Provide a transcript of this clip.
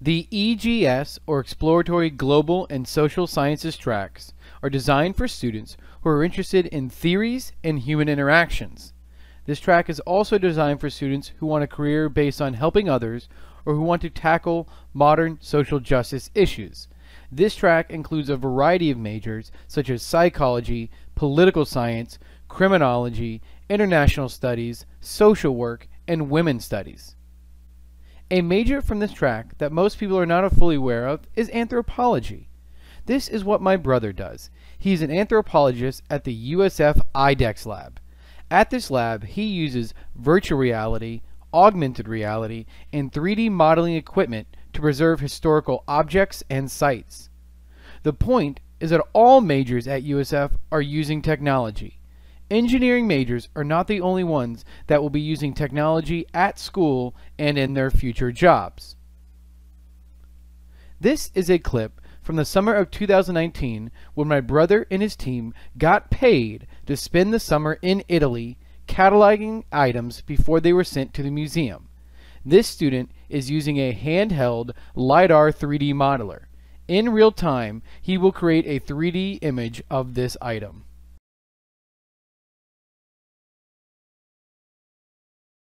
The EGS, or Exploratory Global and Social Sciences tracks, are designed for students who are interested in theories and human interactions. This track is also designed for students who want a career based on helping others or who want to tackle modern social justice issues. This track includes a variety of majors such as psychology, political science, criminology, international studies, social work, and women's studies. A major from this track that most people are not fully aware of is anthropology. This is what my brother does. He's an anthropologist at the USF IDEX lab. At this lab, he uses virtual reality, augmented reality, and 3D modeling equipment to preserve historical objects and sites. The point is that all majors at USF are using technology. Engineering majors are not the only ones that will be using technology at school and in their future jobs. This is a clip from the summer of 2019 when my brother and his team got paid to spend the summer in Italy cataloging items before they were sent to the museum. This student is using a handheld LiDAR 3D modeler. In real time, he will create a 3D image of this item.